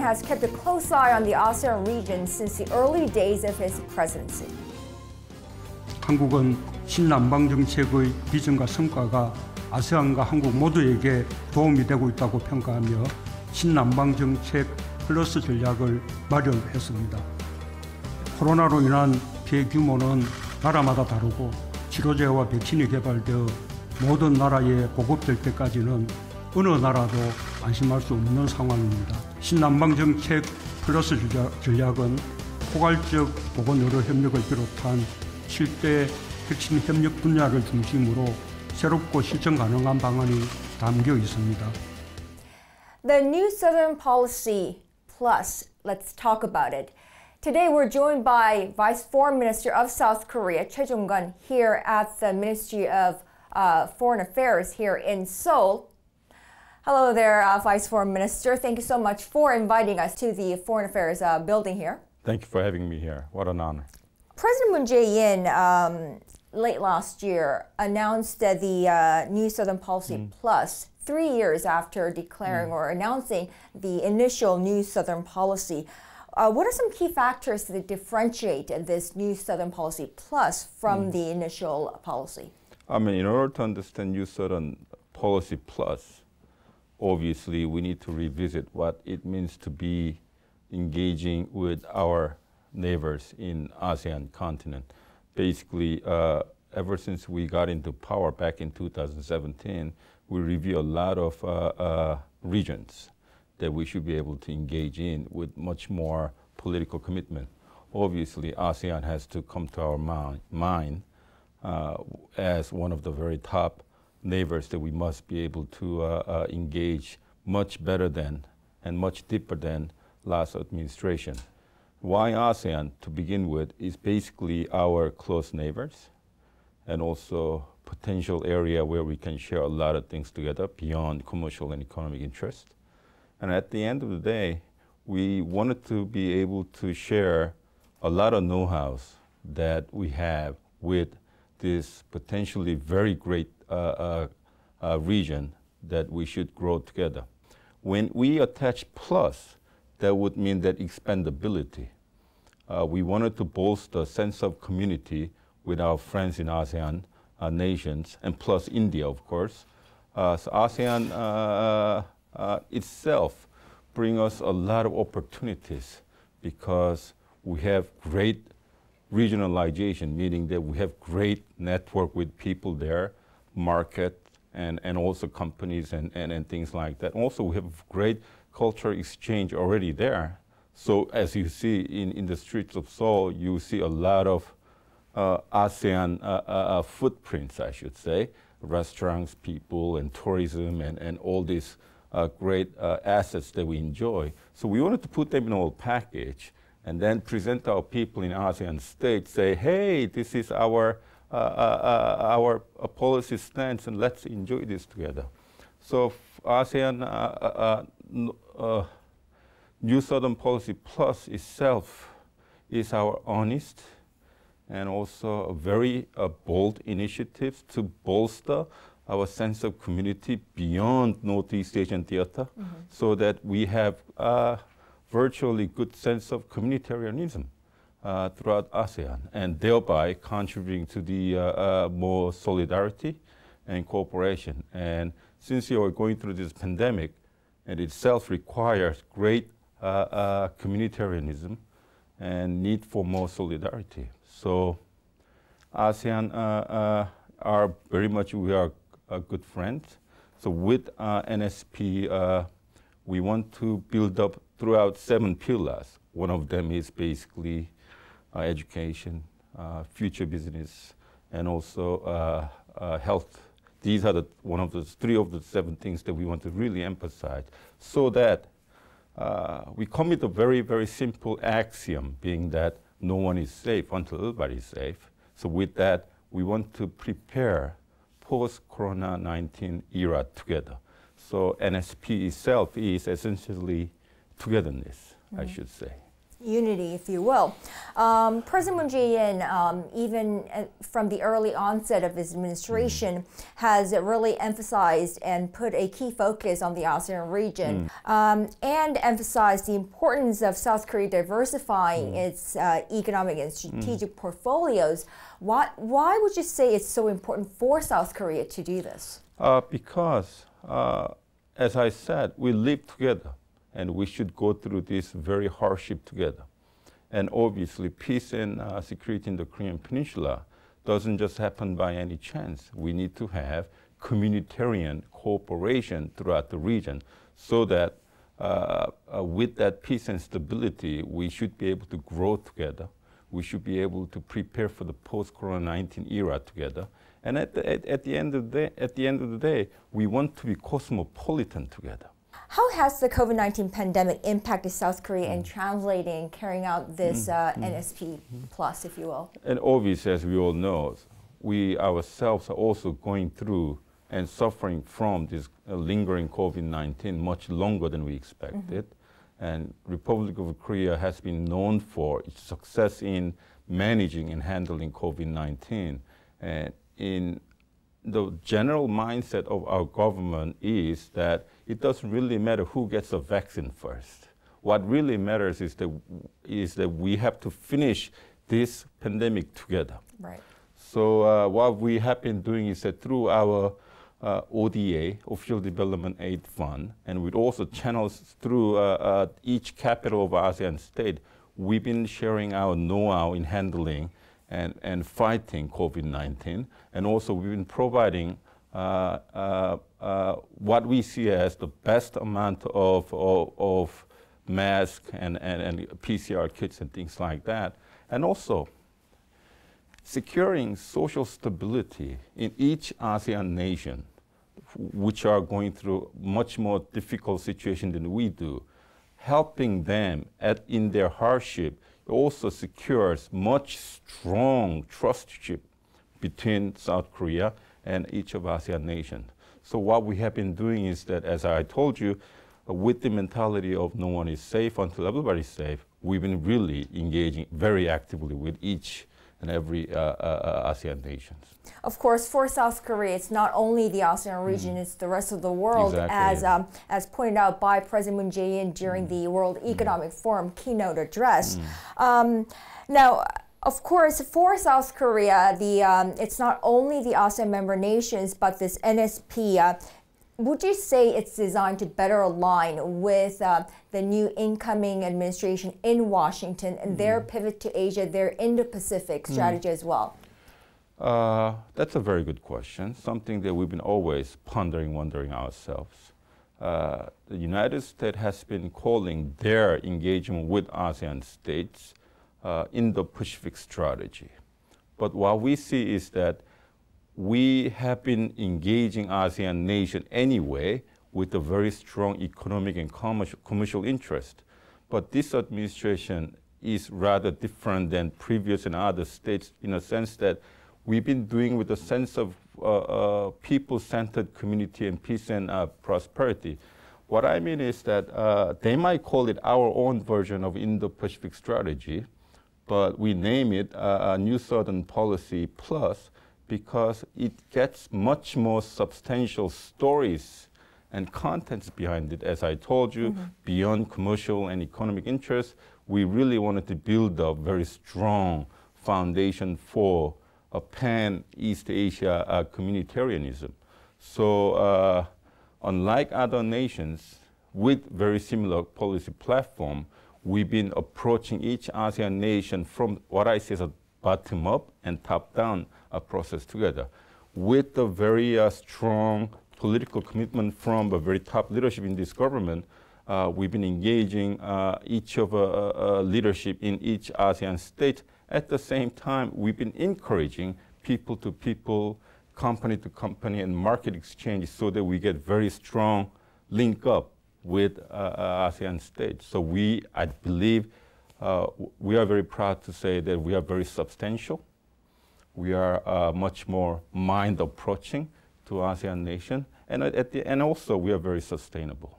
Has kept a close eye on the ASEAN region since the early days of his presidency. 한국은 신남방 정책의 비전과 성과가 아세안과 한국 모두에게 도움이 되고 있다고 평가하며 신남방 정책 플러스 전략을 마련했습니다. 코로나로 인한 피해 규모는 나라마다 다르고 치료제와 백신이 개발되어 모든 나라에 보급될 때까지는 어느 나라도 안심할 수 없는 상황입니다. 신남방 정책 플러스 전략은 포괄적 보건의료 협력을 비롯한 7대 핵심 협력 분야를 중심으로 새롭고 실천 가능한 방안이 담겨 있습니다. The new Southern Policy Plus, let's talk about it. Today we're joined by Vice Foreign Minister of South Korea, Choi Jong-gun, here at the Ministry of uh, Foreign Affairs here in Seoul. Hello there, uh, Vice Foreign Minister. Thank you so much for inviting us to the Foreign Affairs uh, building here. Thank you for having me here. What an honor. President Moon Jae-in um, late last year announced uh, the uh, new Southern Policy mm. Plus three years after declaring mm. or announcing the initial new Southern Policy. Uh, what are some key factors that differentiate this new Southern Policy Plus from mm. the initial policy? I mean, in order to understand new Southern Policy Plus, obviously we need to revisit what it means to be engaging with our neighbors in ASEAN continent. Basically, uh, ever since we got into power back in 2017, we review a lot of uh, uh, regions that we should be able to engage in with much more political commitment. Obviously, ASEAN has to come to our mind, mind uh, as one of the very top neighbors that we must be able to uh, uh, engage much better than and much deeper than last administration. Why ASEAN to begin with is basically our close neighbors and also potential area where we can share a lot of things together beyond commercial and economic interest. And at the end of the day, we wanted to be able to share a lot of know-hows that we have with this potentially very great uh, uh, uh, region that we should grow together. When we attach plus, that would mean that expandability. Uh, we wanted to bolster a sense of community with our friends in ASEAN uh, nations, and plus India, of course. So ASEAN itself bring us a lot of opportunities because we have great regionalization, meaning that we have great network with people there, market, and, and also companies and, and, and things like that. Also, we have great cultural exchange already there. So as you see in, in the streets of Seoul, you see a lot of uh, ASEAN uh, uh, uh, footprints, I should say, restaurants, people, and tourism, and, and all these uh, great uh, assets that we enjoy. So we wanted to put them in a package and then present our people in ASEAN states, say, hey, this is our, uh, uh, uh, our policy stance, and let's enjoy this together. So ASEAN New Southern Policy Plus itself is our honest and also a very uh, bold initiative to bolster our sense of community beyond Northeast Asian theater mm -hmm. so that we have virtually good sense of communitarianism uh, throughout ASEAN and thereby contributing to the uh, uh more solidarity and cooperation. And since you are going through this pandemic, and itself requires great uh, uh, communitarianism and need for more solidarity. So ASEAN uh, are very much, we are good friends. So with NSP, we want to build up throughout seven pillars. One of them is basically uh, education, uh, future business, and also uh, health. These are the, one of the three of the seven things that we want to really emphasize so that uh, we commit a very, very simple axiom, being that no one is safe until everybody is safe. So with that, we want to prepare post-corona-19 era together. So NSP itself is essentially togetherness, mm. I should say. unity, if you will. Um, President Moon Jae-in, um, even uh, from the early onset of his administration, mm. has really emphasized and put a key focus on the ASEAN region mm. um, and emphasized the importance of South Korea diversifying mm. its uh, economic and strategic portfolios. Why, why would you say it's so important for South Korea to do this? Uh, because, uh, as I said, we live together and we should go through this very hardship together. And obviously, peace and uh, security in the Korean Peninsula doesn't just happen by any chance. We need to have communitarian cooperation throughout the region so that uh, uh, with that peace and stability, we should be able to grow together. We should be able to prepare for the post-Corona-19 era together. And at the, at, at, the end of the at the end of the day, we want to be cosmopolitan together. How has the COVID 19 pandemic impacted South Korea in translating and carrying out this mm. uh, mm. NSP plus, if you will? And obviously, as we all know, we ourselves are also going through and suffering from this uh, lingering COVID-19 much longer than we expected. Mm-hmm. And Republic of Korea has been known for its success in managing and handling COVID-19. And in the general mindset of our government is that it doesn't really matter who gets the vaccine first. What really matters is that, is that we have to finish this pandemic together. Right. So uh, what we have been doing is that through our uh, ODA, Official Development Aid Fund, and with also channels through uh, uh each capital of ASEAN state, we've been sharing our know-how in handling and, and fighting COVID-19. And also we've been providing uh, uh, uh, what we see as the best amount of, of, of masks and, and, and PCR kits and things like that. And also securing social stability in each ASEAN nation, which are going through much more difficult situation than we do, helping them at, in their hardship also secures much strong trustship between South Korea and each of ASEAN nations. So what we have been doing is that, as I told you, with the mentality of no one is safe until everybody is safe, we've been really engaging very actively with each and every uh, uh, uh ASEAN nations. Of course, for South Korea, it's not only the ASEAN region; mm. it's the rest of the world, exactly, as um, as pointed out by President Moon Jae-in during mm. the World mm. Economic mm. Forum keynote address. Um, now. Of course, for South Korea, the um, it's not only the ASEAN member nations, but this NSP uh, would you say it's designed to better align with uh, the new incoming administration in Washington and mm. their pivot to Asia, their Indo Pacific mm. strategy mm. as well? Uh, that's a very good question, something that we've been always pondering, wondering ourselves. Uh, the United States has been calling their engagement with ASEAN states uh, Indo Pacific strategy. But what we see is that we have been engaging ASEAN nation anyway with a very strong economic and commercial, commercial interest. But this administration is rather different than previous and other states in a sense that we've been doing with a sense of uh, uh, people-centered community and peace and uh, prosperity. What I mean is that uh, they might call it our own version of Indo-Pacific strategy, but we name it uh, New Southern Policy Plus because it gets much more substantial stories and contents behind it. As I told you, mm-hmm. beyond commercial and economic interests, we really wanted to build a very strong foundation for a pan East Asia uh, communitarianism. So, uh, unlike other nations with very similar policy platform, we've been approaching each ASEAN nation from what I say is a bottom up and top down uh, process together with a very uh, strong political commitment from the very top leadership in this government. Uh, we've been engaging uh, each of uh, uh, leadership in each ASEAN state. At the same time, we've been encouraging people to people, company to company, and market exchange so that we get very strong link up with ASEAN states. So we, I believe, we are very proud to say that we are very substantial we are uh, much more mind approaching to ASEAN nation, and at the and also we are very sustainable.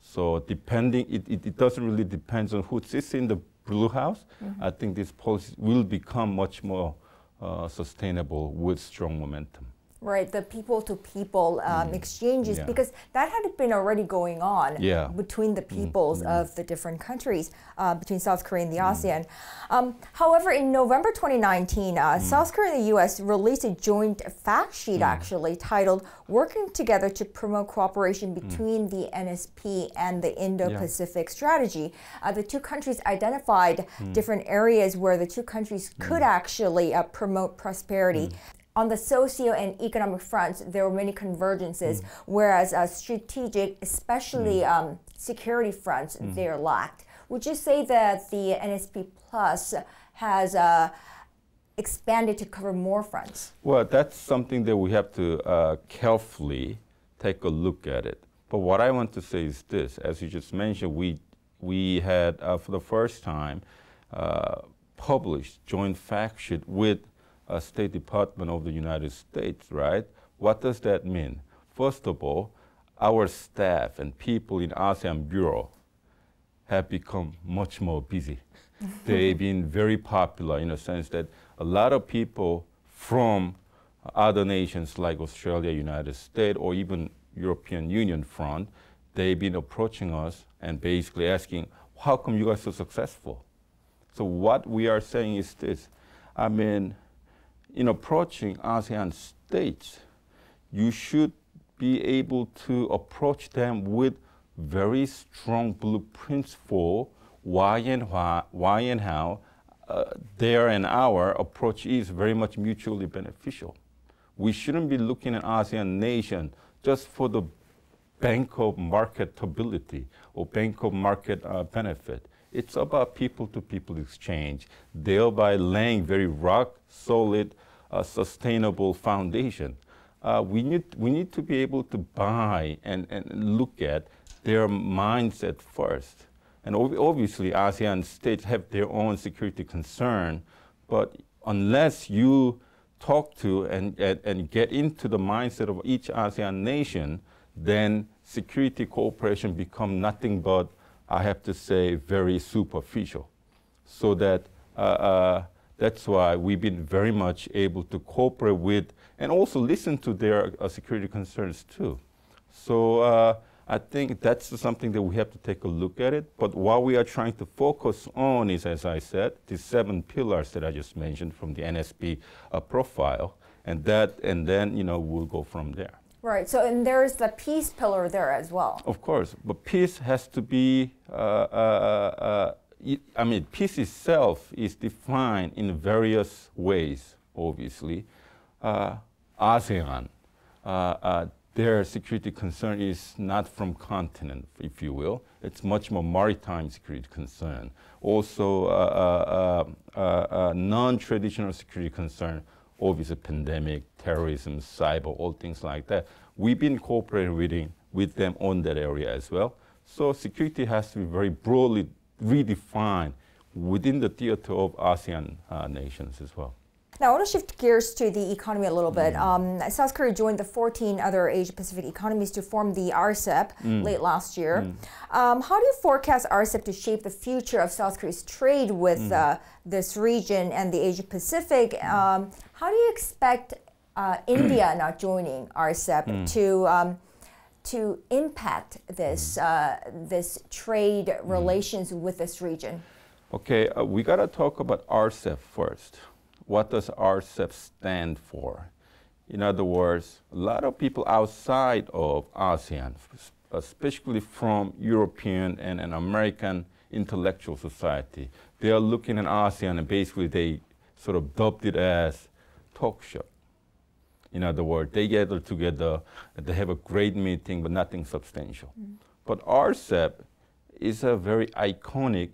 So depending, it, it, it, doesn't really depend on who sits in the Blue House, I think this policy will become much more uh, sustainable with strong momentum. Right, the people to people um, exchanges, Yeah. because that had been already going on Yeah. between the peoples of the different countries, uh, between South Korea and the Mm. ASEAN. Um, however, in November 2019, Mm. uh, South Korea and the US released a joint fact sheet Mm. actually titled Working Together to Promote Cooperation Mm. Between the NSP and the Indo Pacific Strategy. Uh, the two countries identified Mm. different areas where the two countries could actually uh, promote prosperity. Mm. On the socio and economic fronts, there were many convergences, whereas uh, strategic, especially um, security fronts, they're lacked. Would you say that the NSP Plus has uh, expanded to cover more fronts? Well, that's something that we have to uh, carefully take a look at it. But what I want to say is this: as you just mentioned, we we had uh, for the first time uh, published joint fact sheet with uh, State Department of the United States. Right? What does that mean? First of all, our staff and people in ASEAN Bureau have become much more busy. They've been very popular in a sense that a lot of people from other nations like Australia, United States, or even European Union front, they've been approaching us and basically asking, how come you guys are so successful? So what we are saying is this, I mean, in approaching ASEAN states, you should be able to approach them with very strong blueprints for why and why, why and how uh, their and our approach is very much mutually beneficial. We shouldn't be looking at ASEAN nation just for the bank of marketability or bank of market uh, benefit. It's about people to people exchange, thereby laying very rock uh, sustainable foundation. Uh, we, need, we need to be able to buy and, and look at their mindset first. And ob- obviously, ASEAN states have their own security concern, but unless you talk to and, and, and get into the mindset of each ASEAN nation, then security cooperation become nothing but, I have to say, very superficial. So that uh, uh, that's why we've been very much able to cooperate with and also listen to their uh, security concerns too. So uh, I think that's something that we have to take a look at it. But what we are trying to focus on is, as I said, the seven pillars that I just mentioned from the NSP uh, profile, and that, and then you know we'll go from there. Right, so and there's the peace pillar there as well. Of course, but peace has to be. Uh, uh, uh, it, I mean, peace itself is defined in various ways. Obviously, uh, ASEAN, uh, uh, their security concern is not from continent, if you will. It's much more maritime security concern. Also, uh, uh, uh, non-traditional security concern, obviously pandemic, terrorism, cyber, all things like that. We've been cooperating with, with them on that area as well. So security has to be very broadly redefined within the theater of ASEAN uh, nations as well. Now, I want to shift gears to the economy a little bit. Mm. Um, South Korea joined the 14 other Asia Pacific economies to form the RCEP Mm. late last year. Um, how do you forecast RCEP to shape the future of South Korea's trade with Mm. uh, this region and the Asia Pacific? Um, how do you expect uh, India not joining RCEP Mm. to um, to impact this uh, this trade Mm. relations with this region? Okay, uh, we got to talk about RCEP first. What does RCEP stand for? In other words, a lot of people outside of ASEAN, especially from European and, and American intellectual society, they are looking at ASEAN and basically they sort of dubbed it as talk shop. In other words, they gather together, they have a great meeting, but nothing substantial. But RCEP is a very iconic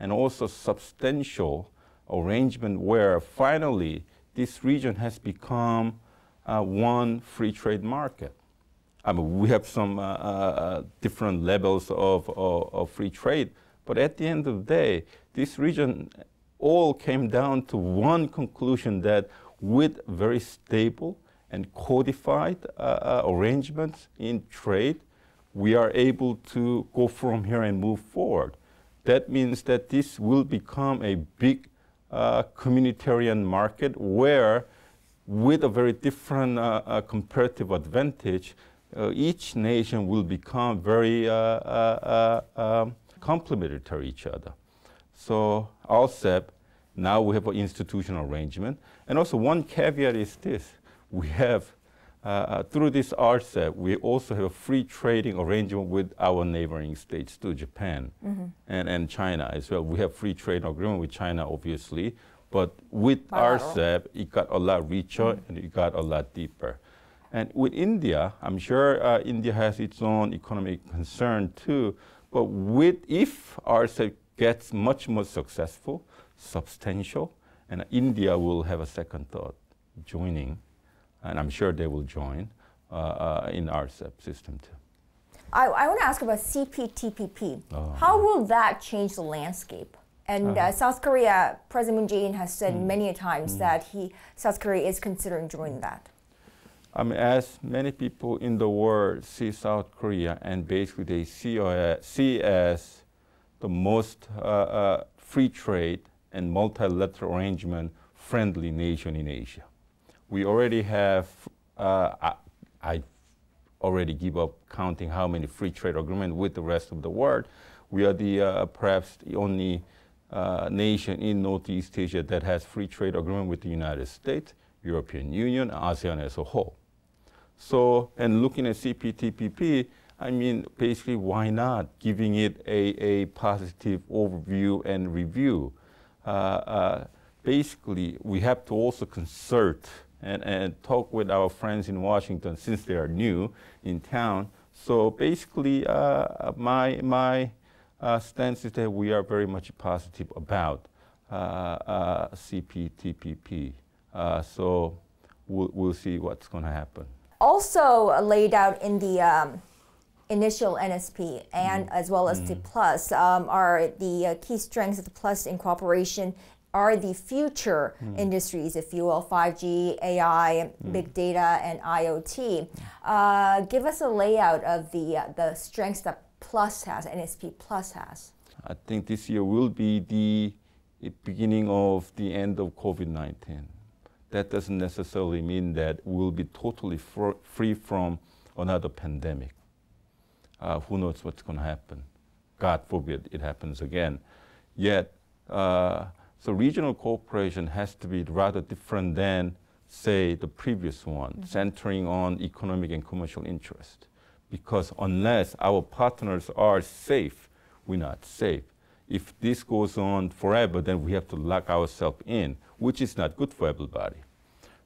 and also substantial arrangement where finally this region has become uh, one free trade market. I mean, we have some uh, uh, different levels of, of, of free trade, but at the end of the day, this region all came down to one conclusion that with very stable and codified uh, uh, arrangements in trade, we are able to go from here and move forward. that means that this will become a big uh, communitarian market where, with a very different uh, uh, comparative advantage, uh, each nation will become very um, complementary to each other. So RCEP, now we have an institutional arrangement. And also one caveat is this, we have uh, uh, through this RCEP, we also have a free trading arrangement with our neighboring states, to Japan mm-hmm. and, and China as well. We have free trade agreement with China, obviously, but with RCEP, it got a lot richer mm-hmm. and it got a lot deeper. And with India, I'm sure uh, India has its own economic concern too, but with if RCEP gets much more successful, substantial, and India will have a second thought joining and I'm sure they will join uh, uh, in our system too. I, I want to ask about CPTPP. Oh. How will that change the landscape? And uh, uh-huh. South Korea, President Moon Jae-in has said mm. many times mm. that he, South Korea is considering joining that. I mean, as many people in the world see South Korea, and basically they see, uh, see as the most uh, uh, free trade and multilateral arrangement friendly nation in Asia we already have, uh, I, I, already give up counting how many free trade agreements with the rest of the world. We are the uh, perhaps the only uh, nation in Northeast Asia that has free trade agreement with the United States, European Union, ASEAN as a whole. So, and looking at CPTPP, I mean, basically, why not giving it a, a positive overview and review? Uh, uh, basically, we have to also consult and, and talk with our friends in Washington since they are new in town. So basically, uh, my, my uh, stance is that we are very much positive about uh, uh CPTPP. Uh, so we'll, we'll see what's going to happen. Also laid out in the um, initial NSP and mm. as well as mm. the Plus um, are the uh, key strengths of the Plus in cooperation are the future mm. industries, if you will, 5G, AI, mm. big data, and IoT. Uh, give us a layout of the, uh, the strengths that Plus has, NSP Plus has. I think this year will be the beginning of the end of COVID 19. That doesn't necessarily mean that we'll be totally free from another pandemic. Uh, who knows what's going to happen? God forbid it happens again. Yet, uh, so regional cooperation has to be rather different than, say, the previous one, mm -hmm. centering on economic and commercial interest. Because unless our partners are safe, we're not safe. If this goes on forever, then we have to lock ourselves in, which is not good for everybody.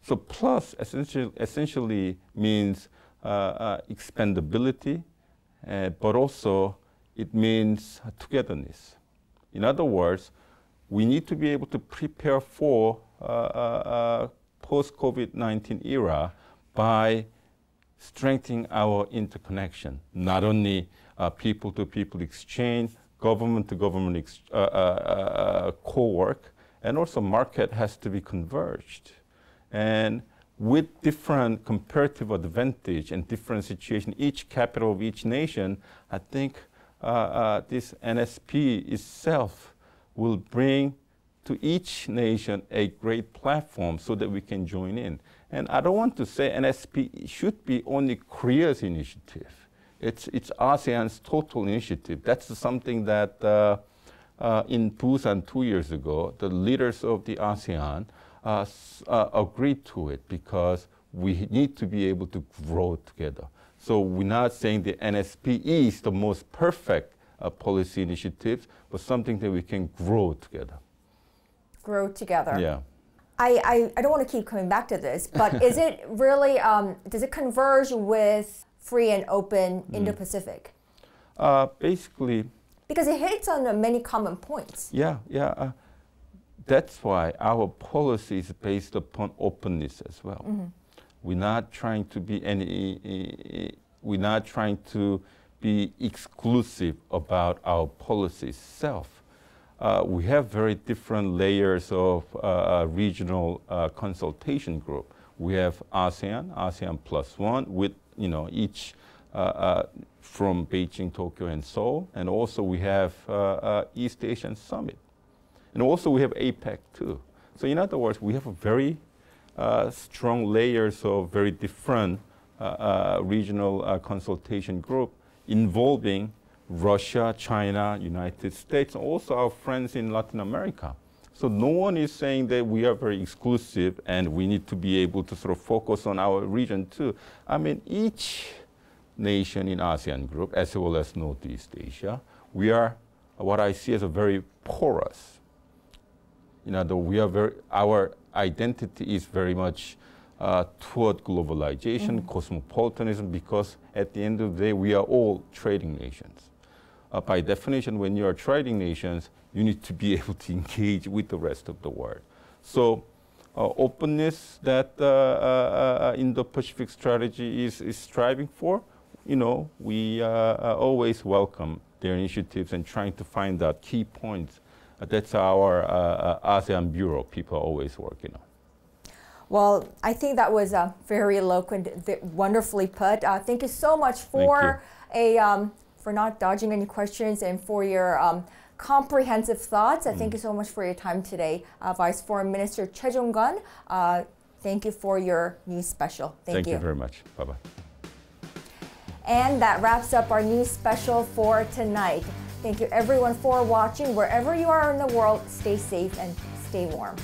So plus essentially, essentially means uh, uh, expandability, uh, but also it means togetherness. In other words, we need to be able to prepare for uh, uh, uh post-COVID-19 era by strengthening our interconnection, not only people-to-people -people exchange, government-to-government ex co-work, and also market has to be converged. And with different comparative advantage and different situation, each capital of each nation, I think uh, uh, this NSP itself will bring to each nation a great platform so that we can join in. And I don't want to say NSP should be only Korea's initiative. It's, it's ASEAN's total initiative. That's something that uh, uh, in Busan two years ago, the leaders of the ASEAN uh, uh, agreed to it because we need to be able to grow together. So we're not saying the NSP is the most perfect uh, policy initiatives, but something that we can grow together. Grow together. Yeah. I, I, I don't want to keep coming back to this, but is it really, um, does it converge with free and open mm. Indo-Pacific? Uh, basically. Because it hits on uh, many common points. Yeah, yeah. Uh, that's why our policy is based upon openness as well. Mm -hmm. We're not trying to be any, we're not trying to be exclusive about our policy itself. Uh, we have very different layers of uh, regional uh, consultation group. We have ASEAN, ASEAN plus one, with you know each uh, uh, from Beijing, Tokyo, and Seoul. And also we have uh, uh, East Asian Summit. And also we have APEC too. So in other words, we have a very uh, strong layers of very different uh, uh, regional uh, consultation group involving Russia, China, United States, and also our friends in Latin America. So no one is saying that we are very exclusive and we need to be able to sort of focus on our region too. I mean, each nation in ASEAN group, as well as Northeast Asia, we are what I see as a very porous. You know, we are very, our identity is very much uh, toward globalization, mm. cosmopolitanism, because at the end of the day, we are all trading nations. Uh, by definition, when you are trading nations, you need to be able to engage with the rest of the world. So, uh, openness that uh, uh, uh, Indo-Pacific strategy is, is striving for, you know, we always welcome their initiatives and trying to find out key points. that's our ASEAN Bureau people are always working on. Well, I think that was uh, very eloquent, wonderfully put. Uh, thank you so much for a um, for not dodging any questions and for your um, comprehensive thoughts. Uh, mm. Thank you so much for your time today, uh, Vice Foreign Minister Choi Jong-kun. Uh, thank you for your news special. Thank, you. thank you. you very much. Bye bye. And that wraps up our news special for tonight. Thank you everyone for watching. Wherever you are in the world, stay safe and stay warm.